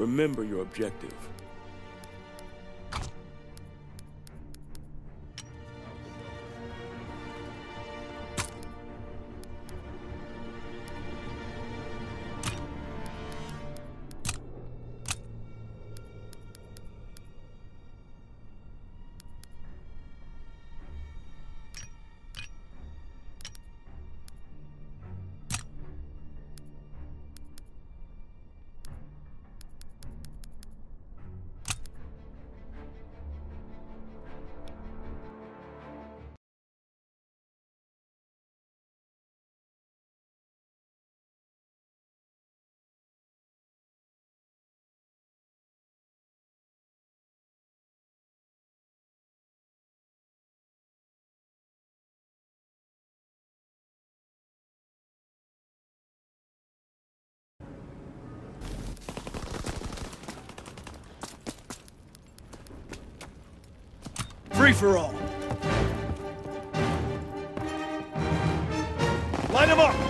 Remember your objective. Free for all. Light up!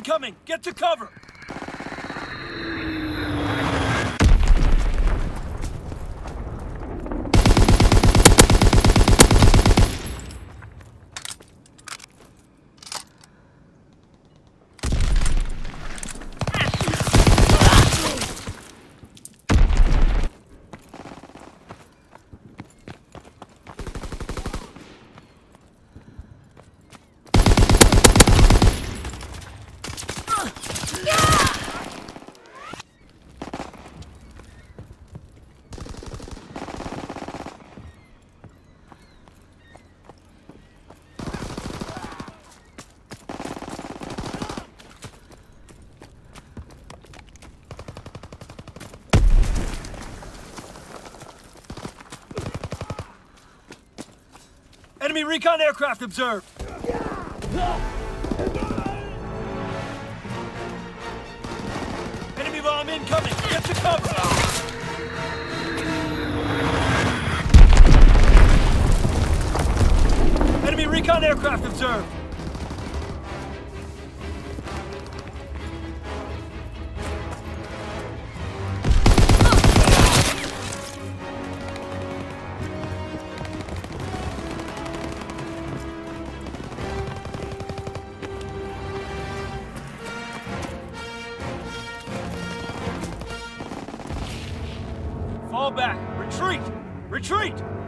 incoming! Get to cover! Enemy recon aircraft observed. Enemy bomb incoming. Get to cover. Enemy recon aircraft observed. Retreat. Retreat.